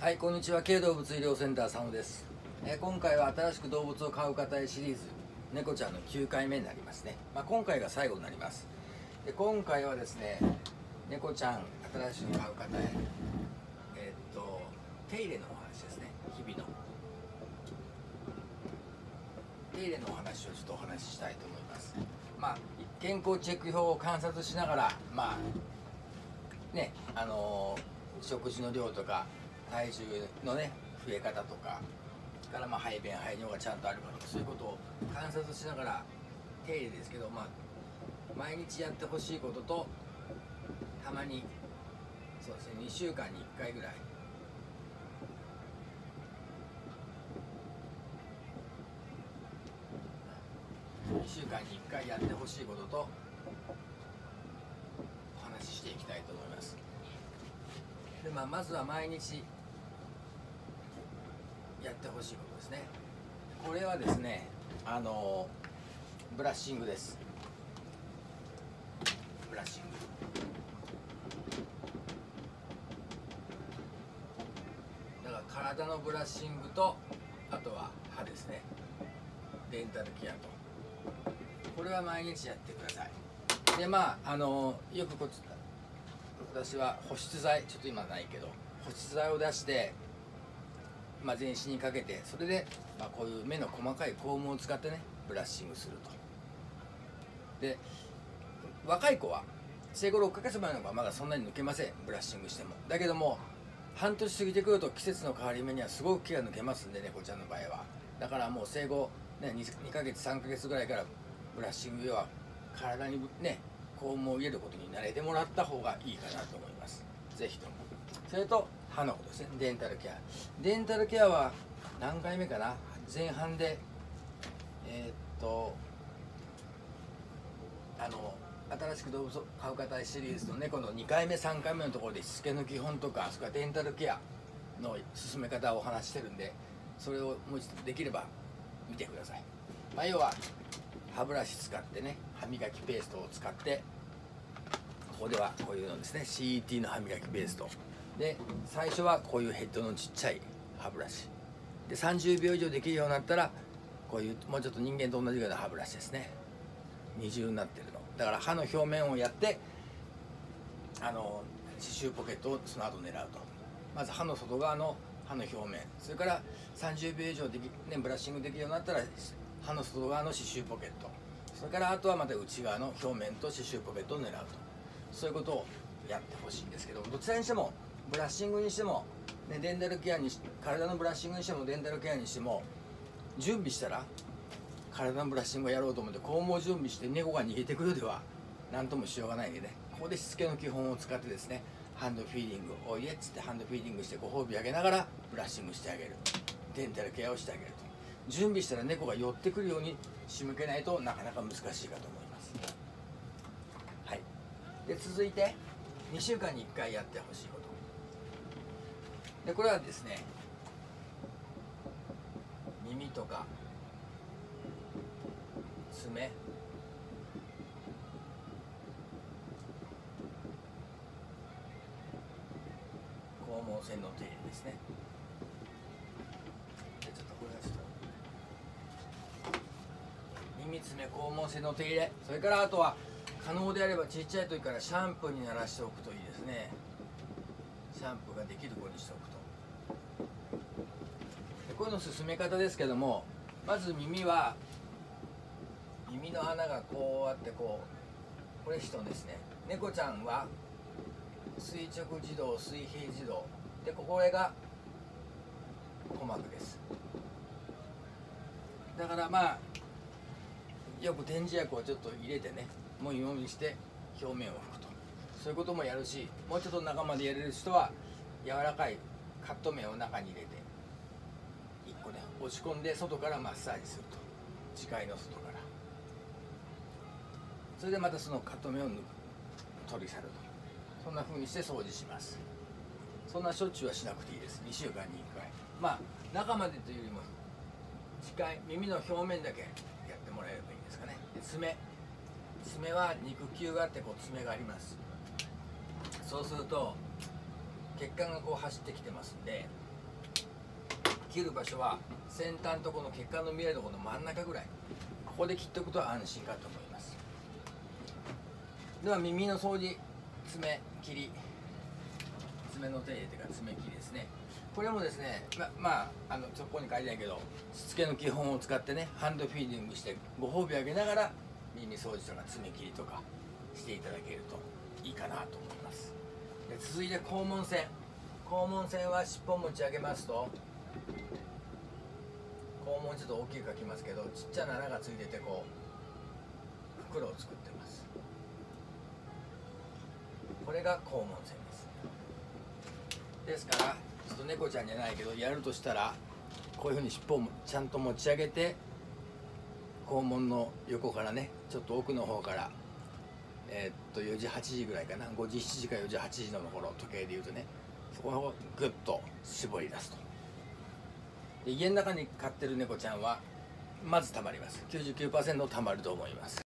はいこんにちは。軽動物医療センター佐野です、えー今回は新しく動物を飼う方へシリーズ。猫ちゃんの9回目になりますね、まあ、今回が最後になります。で今回はですね猫ちゃん新しく飼う方へえーっと手入れのお話ですね。日々の。手入れのお話をちょっとお話ししたいと思います。まあ健康チェック表を観察しながらまあねあのー食事の量とか体重のね増え方とかからまあ排便排尿がちゃんとあるかとかそういうことを観察しながら手入れですけどまあ毎日やってほしいこととたまにそうですね2週間に1回ぐらい。2週間に1回やってほしいこととお話ししていきたいと思います。で、まあ、まずは毎日ってほしいことですね。これはですねあのブラッシングです。ブラッシング。だから体のブラッシングとあとは歯ですね。デンタルケアと。これは毎日やってください。でまああのよくこっち私は保湿剤ちょっと今ないけど保湿剤を出して、まあ、全身にかけてそれで、まあ、こういう目の細かいコームを使ってねブラッシングすると。で若い子は生後6ヶ月前の子はまだそんなに抜けませんブラッシングしても。だけども半年過ぎてくると季節の変わり目にはすごく毛が抜けますんで猫ちゃんの場合は。だからもう生後、ね、2, 2ヶ月3ヶ月ぐらいからブラッシング要は体にね肛門を入れることに慣れてもらった方がいいかなと思います。ぜひとも。それと歯のことですね。デンタルケア。デンタルケアは何回目かな？前半でえーっとあの新しく動物を飼う方シリーズの猫の2回目3回目のところでしつけの基本とかそれからデンタルケアの進め方をお話してるんでそれをもう一度できれば見てください、まあ、要は歯ブラシ使ってね歯磨きペーストを使ってここではこういうのですね CET の歯磨きペーストで最初はこういうヘッドのちっちゃい歯ブラシ。で30秒以上できるようになったらこういうもうちょっと人間と同じような歯ブラシですね。二重になってるの。だから歯の表面をやってあの歯周ポケットをその後狙うと。まず歯の外側の歯の表面。それから30秒以上でき、ね、ブラッシングできるようになったら歯の外側の歯周ポケット。それからあとはまた内側の表面と歯周ポケットを狙うと。そういうことをやってほしいんですけどどちらにしてもブラッシングにしても、ね、デンタルケアに体のブラッシングにしてもデンタルケアにしても準備したら体のブラッシングをやろうと思って肛門準備して猫が逃げてくるでは何ともしようがないんでね。ここでしつけの基本を使ってですねハンドフィーディングおいでっつってハンドフィーディングしてご褒美あげながらブラッシングしてあげる。デンタルケアをしてあげると。準備したら猫が寄ってくるように仕向けないとなかなか難しいかと思います。で続いて2週間に1回やってほしいこと。でこれはですね耳とか爪。肛門腺の手入れですね。ちょっとこれはちょっと。耳爪肛門腺の手入れ。それからあとは可能であればちっちゃい時からシャンプーに慣らしておくといいですね。シャンプーができる子にしておくと。でこういうの進め方ですけどもまず耳は耳の穴がこうあってこうこれ人ですね。猫ちゃんは垂直自動水平自動。でここが鼓膜です。だからまあよく点字薬をちょっと入れてねもみもみして表面を拭くと。そういうこともやるしもうちょっと中までやれる人は柔らかいカット面を中に入れて1個ね押し込んで外からマッサージすると。視界の外から。それでまたそのカット面を抜く。取り去ると。そんな風にして掃除します。そんなしょっちゅうはしなくていいです。2週間に1回。まあ中までというよりも視界耳の表面だけやってもらえればいいんですかね。で爪。爪は肉球があってこう爪があります。そうすると血管がこう走ってきてますんで切る場所は先端とこの血管の見えるところの真ん中ぐらい。ここで切っておくと安心かと思います。では耳の掃除爪切り。爪の手入れというか爪切りですね。これもですねままああのそこに書いてないけどしつけの基本を使ってねハンドフィーディングしてご褒美あげながら耳掃除とか爪切りとかしていただけるといいかなと思います。で続いて肛門腺肛門腺は尻尾持ち上げますと肛門ちょっと大きく書きますけどちっちゃな穴がついててこう袋を作ってます。これが肛門腺です。ですからちょっと猫ちゃんじゃないけどやるとしたらこういうふうに尻尾をちゃんと持ち上げて肛門の横からねちょっと奥の方からえー、っと4時8時ぐらいかな。5時7時か4時8時のところ時計で言うとねそこをグッと絞り出すと。で家の中に飼ってる猫ちゃんはまずたまります。99%たまると思います。